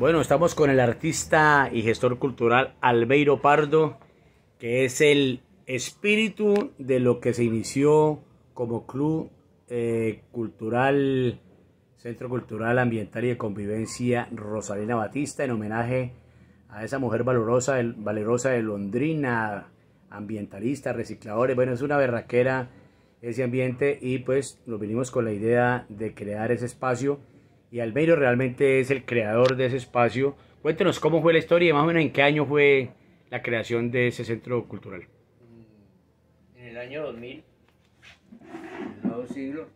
Bueno, estamos con el artista y gestor cultural Albeiro Pardo, que es el espíritu de lo que se inició como club eh, cultural, Centro Cultural Ambiental y de Convivencia Rosalina Batista, en homenaje a esa mujer valorosa, valerosa de Londrina, ambientalista, recicladores. Bueno, es una berraquera ese ambiente y pues nos vinimos con la idea de crear ese espacio y Albeiro realmente es el creador de ese espacio. Cuéntenos cómo fue la historia y más o menos en qué año fue la creación de ese centro cultural. En el año 2000, el nuevo siglo,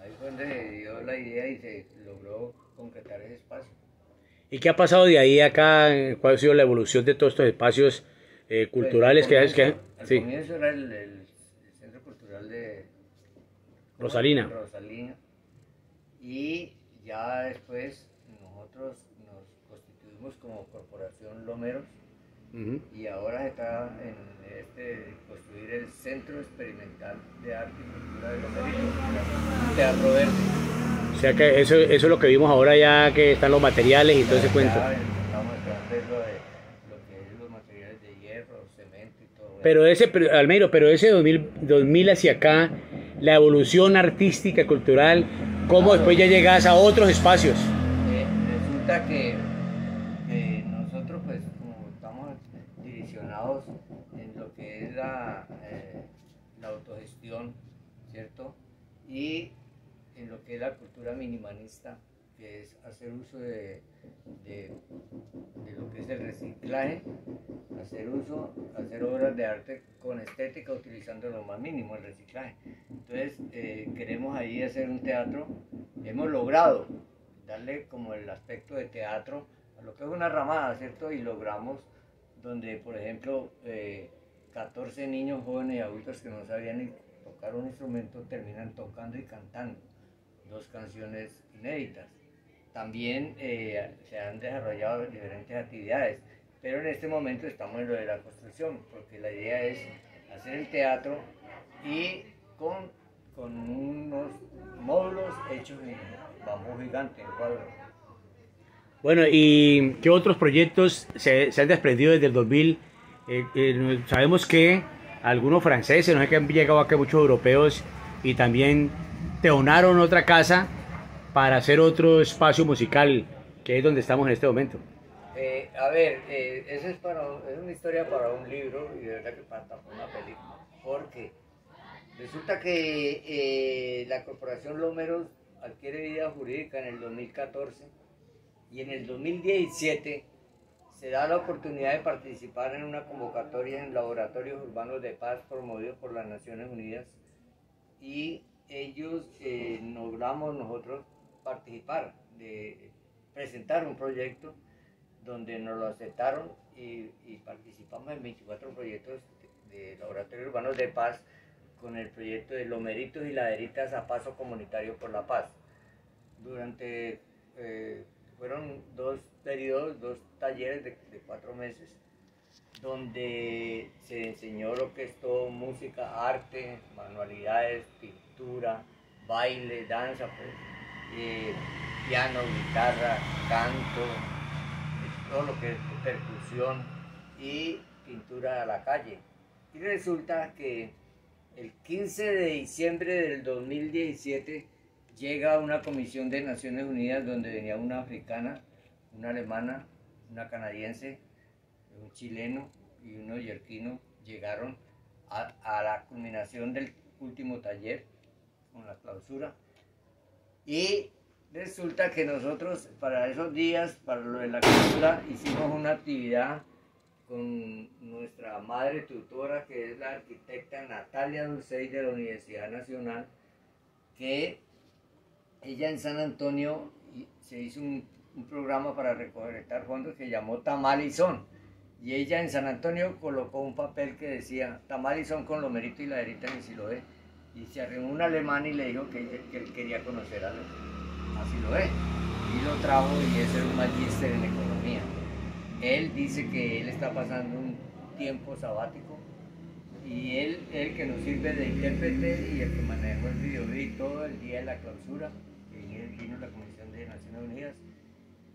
ahí fue donde se dio la idea y se logró concretar ese espacio. ¿Y qué ha pasado de ahí acá? ¿Cuál ha sido la evolución de todos estos espacios eh, pues, culturales que es que Al sí. comienzo era el, el, centro cultural de Rosalina. Rosalina y ya después nosotros nos constituimos como Corporación Lomeros y ahora está en este construir el Centro Experimental de Arte y Cultura de Lomeros, Teatro Verde. O sea que eso, eso es lo que vimos ahora ya que están los materiales y todo ese cuento. Pero ese, Almeiro, pero ese 2000, 2000 hacia acá, la evolución artística, cultural, ¿Cómo después ya llegas a otros espacios? Eh, resulta que nosotros pues como estamos direccionados en lo que es la, eh, la autogestión, ¿cierto? Y en lo que es la cultura minimalista, que es hacer uso de, de, lo que es el reciclaje, hacer uso, hacer obras de arte con estética utilizando lo más mínimo, el reciclaje. Entonces eh, queremos ahí hacer un teatro, hemos logrado darle como el aspecto de teatro a lo que es una ramada, ¿cierto? Y logramos donde, por ejemplo, 14 eh, niños jóvenes y adultos que no sabían ni tocar un instrumento terminan tocando y cantando dos canciones inéditas. También eh, se han desarrollado diferentes actividades, pero en este momento estamos en lo de la construcción, porque la idea es hacer el teatro y con, con unos módulos hechos en bambú gigante, en cuadro. Bueno, ¿y qué otros proyectos se, se han desprendido desde el 2000? Eh, eh, sabemos que algunos franceses, no sé que han llegado acá muchos europeos y también teonaron otra casa para hacer otro espacio musical, que es donde estamos en este momento. Eh, a ver, eh, eso es, para, es una historia para un libro y de verdad que para una película, porque resulta que eh, la Corporación Lomeros adquiere vida jurídica en el 2014 y en el 2017 se da la oportunidad de participar en una convocatoria en laboratorios urbanos de paz promovidos por las Naciones Unidas y ellos eh, logramos nosotros participar, de presentar un proyecto donde nos lo aceptaron y, participamos en 24 proyectos de, laboratorios urbanos de paz con el proyecto de Lomeritos y Laderitas a Paso Comunitario por la Paz. Durante, eh, fueron dos periodos, dos talleres de, de, cuatro meses, donde se enseñó lo que es todo música, arte, manualidades, pintura, baile, danza, pues, eh, piano, guitarra, canto, todo lo que es percusión y pintura a la calle. Y resulta que el 15 de diciembre del 2017 llega una comisión de Naciones Unidas donde venía una africana, una alemana, una canadiense, un chileno y uno yerquino, llegaron a la culminación del último taller con la clausura y resulta que nosotros para esos días, para lo de la cultura, hicimos una actividad con nuestra madre tutora, que es la arquitecta Natalia Dulcey de la Universidad Nacional, que ella en San Antonio se hizo un, programa para recolectar fondos que llamó Tamal. Y ella en San Antonio colocó un papel que decía Tamal y Son con lo merito y la derita en Siloé y se arregló un alemán y le dijo que, él quería conocer a Así lo es. Y lo trajo y es un magíster en economía. Él dice que él está pasando un tiempo sabático y él el que nos sirve de intérprete y el que manejó el video y todo el día de la clausura, que vino la Comisión de Naciones Unidas,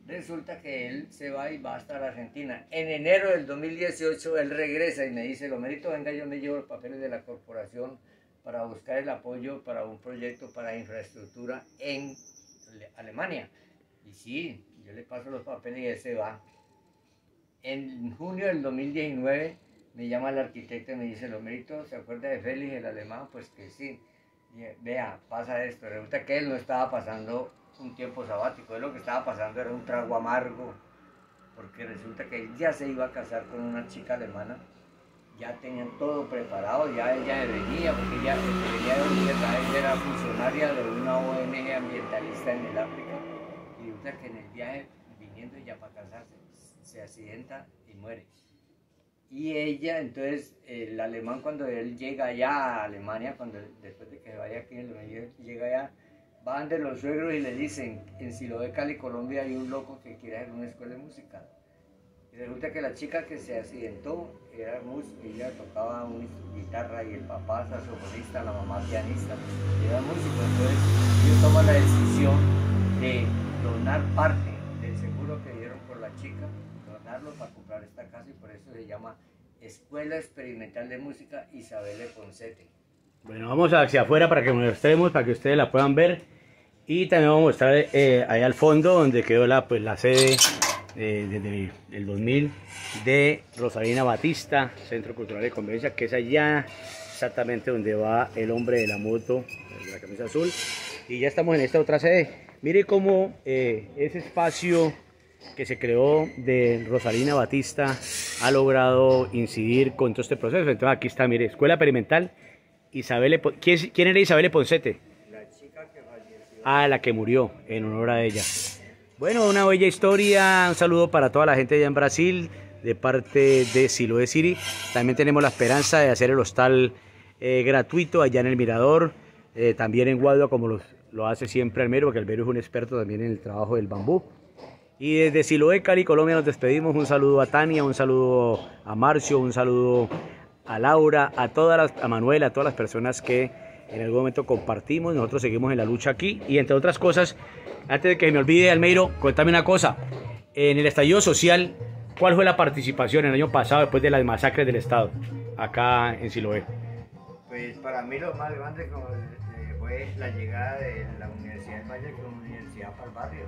Resulta que él se va y va hasta la Argentina. En enero del 2018 él regresa y me dice, lo mérito, venga, yo me llevo los papeles de la corporación para buscar el apoyo para un proyecto para infraestructura en Alemania. Y sí, yo le paso los papeles y él se va. En junio del 2019 me llama el arquitecto y me dice, lo mérito, ¿se acuerda de Félix, el alemán? Pues que sí. vea, pasa esto. Resulta que él no estaba pasando un tiempo sabático. Él lo que estaba pasando era un trago amargo, porque resulta que él ya se iba a casar con una chica alemana, ya tenían todo preparado, ya ella venía, porque ella venía de ella era funcionaria de una ONG ambientalista en el África, y resulta que en el viaje, viniendo ya para casarse, se accidenta y muere. Y ella, entonces, el alemán cuando él llega allá a Alemania, cuando después de que vaya aquí, llega allá, van de los suegros y le dicen, en Siloé, Cali, Colombia, hay un loco que quiere hacer una escuela de música. Resulta que la chica que se accidentó era música, ella tocaba guitarra y el papá saxofonista, la mamá pianista, era músico. Entonces ellos toman la decisión de donar parte del seguro que dieron por la chica, donarlo para comprar esta casa y por eso se llama Escuela Experimental de Música Isabel Poncete. Bueno, vamos hacia afuera para que mostremos, para que ustedes la puedan ver. Y también vamos a mostrar eh, ahí al fondo donde quedó la, pues, la sede eh, desde el 2000 de Rosalina Batista, Centro Cultural de Convivencia, que es allá exactamente donde va el hombre de la moto, de la camisa azul. Y ya estamos en esta otra sede. Mire cómo eh, ese espacio que se creó de Rosalina Batista ha logrado incidir con todo este proceso. Entonces aquí está, mire, Escuela Experimental Isabel, ¿quién, era Isabel Poncete? La chica que falleció. Ah, la que murió, en honor a ella. Bueno, una bella historia, un saludo para toda la gente allá en Brasil, de parte de Siloé City. También tenemos la esperanza de hacer el hostal eh, gratuito allá en el Mirador, eh, también en Guadua, como lo hace siempre Almero, porque Almero es un experto también en el trabajo del bambú. Y desde Siloé, Cali, Colombia, nos despedimos. Un saludo a Tania, un saludo a Marcio, un saludo a Laura, a todas las, a Manuel, a todas las personas que en algún momento compartimos. Nosotros seguimos en la lucha aquí y entre otras cosas, antes de que me olvide Almeiro, cuéntame una cosa. En el estallido social, ¿cuál fue la participación el año pasado después de las masacres del Estado acá en Siloé? Pues para mí lo más grande eh, fue la llegada de la Universidad de Valle como universidad para el barrio